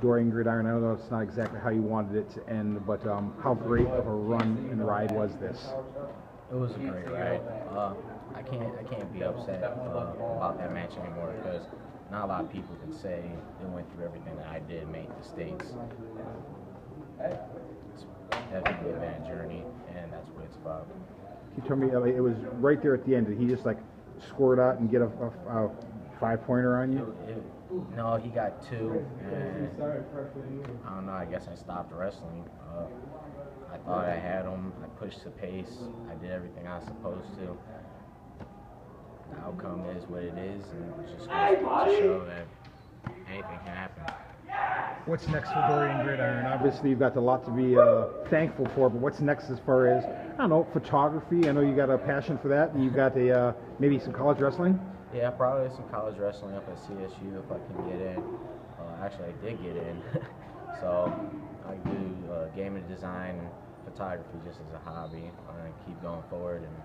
Dorian Gridiron. I know it's not exactly how you wanted it to end, but um, how great of a run and ride was this? It was a great ride. Uh, I can't I can't be upset uh, about that match anymore because not a lot of people can say they went through everything that I did, make the states. It's definitely been a journey, and that's what it's about. He told me it was right there at the end. Did he just like squirt out and get a, a, a five pointer on you? It- it- no, he got two, and I don't know. I guess I stopped wrestling. Uh, I thought I had him. I pushed the pace. I did everything I was supposed to. The outcome is what it is, and it just goes to show that anything can happen. What's next for Dorian Gridiron? Obviously, you've got a lot to be uh, thankful for, but what's next as far as I don't know photography? I know you got a passion for that, and you've got a uh, maybe some college wrestling. Yeah, probably some college wrestling up at CSU if I can get in. Uh, actually, I did get in, so I do uh, game design and photography just as a hobby. I'm keep going forward, and.